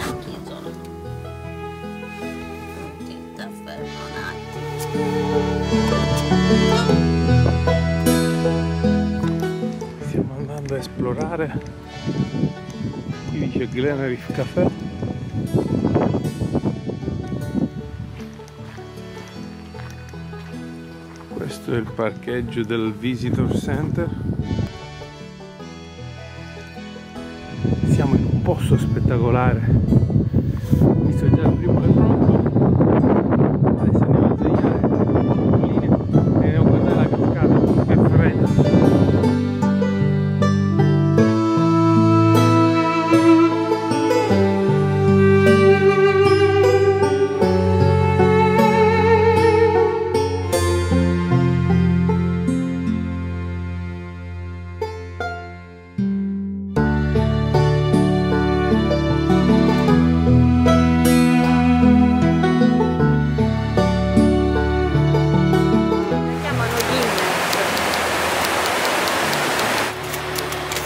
anche insomma ti fermo un attimo. Stiamo andando a esplorare. Qui c'è Glenarif Café questo è il parcheggio del Visitor Center. Posto spettacolare. Visto già il primo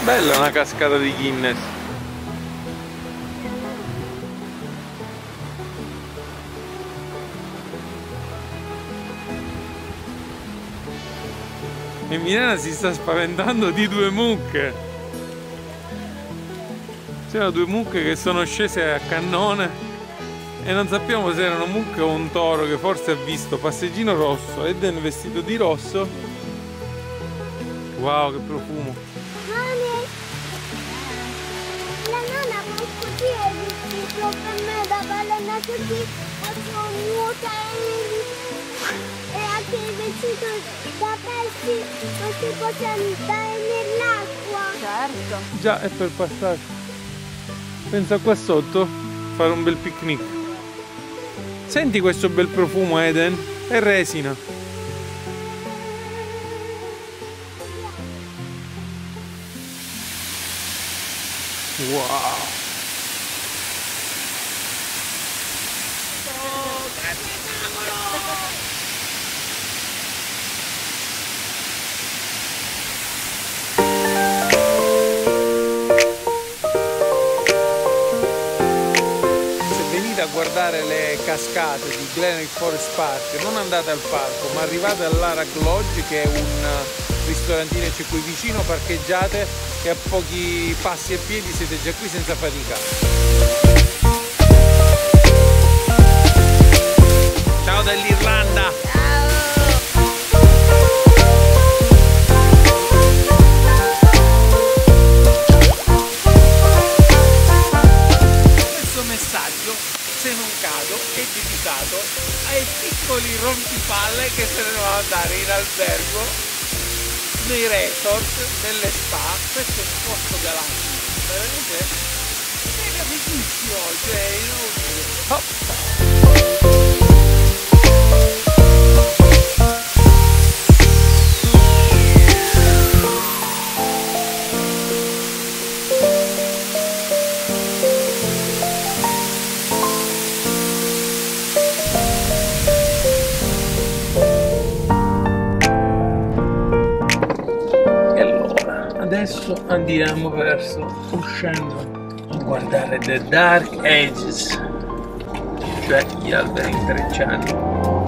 Bella una cascata di Guinness. E Milena si sta spaventando di due mucche. C'erano due mucche che sono scese a cannone e non sappiamo se erano mucche o un toro che forse ha visto passeggino rosso Eden vestito di rosso. Wow, che profumo! Da così, faccio nuota e, e anche il vestito da pesci non si può andare nell'acqua. Certo. Già, è per passare. Pensa qua sotto, fare un bel picnic. Senti questo bel profumo, Eden? È resina. Wow. Se venite a guardare le cascate di Glenelg Forest Park, non andate al parco, ma arrivate all'Arag Lodge che è un ristorantino c'è qui vicino, parcheggiate e a pochi passi a piedi siete già qui senza fatica. Ciao dall'Irlanda! Questo messaggio, se non cado, è dedicato ai piccoli rompipalle che se ne devono andare in albergo, nei resort, nelle spa. Questo è un posto galattico, veramente mega fighissimo, cioè inutile. Andiamo verso uscendo a guardare The Dark Ages, cioè gli alberi intrecciati.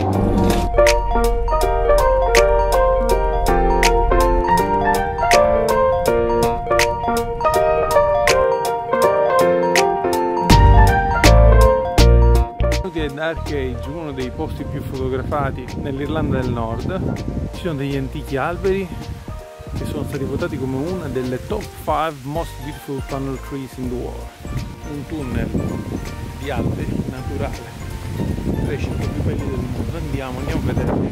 Dark Age, uno dei posti più fotografati nell'Irlanda del Nord. Ci sono degli antichi alberi che sono stati votati come una delle top 5 most beautiful tunnel trees in the world. Un tunnel di alberi naturale tra i 5 più belli del mondo. Andiamo, andiamo a vederli.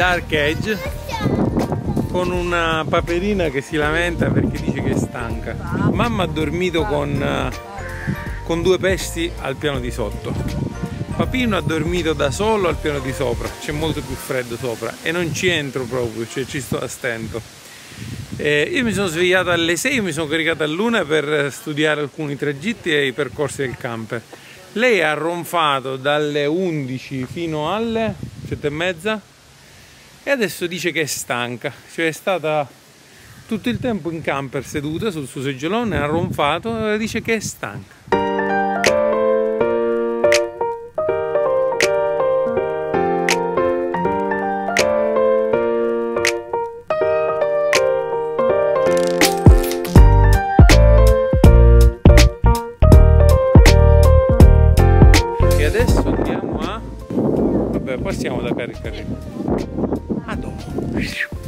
Dark Edge con una paperina che si lamenta perché dice che è stanca. Mamma ha dormito con, eh, con due pesci al piano di sotto. Papino ha dormito da solo al piano di sopra, c'è molto più freddo sopra e non ci entro proprio, cioè ci sto a stento. Eh, io mi sono svegliato alle 6, mi sono caricato a luna per studiare alcuni tragitti e i percorsi del camper. Lei ha ronfato dalle 11 fino alle 7 e mezza e adesso dice che è stanca, cioè è stata tutto il tempo in camper seduta sul suo seggiolone, ha ronfato e dice che è stanca. E adesso andiamo a... Vabbè, passiamo da caricare. Música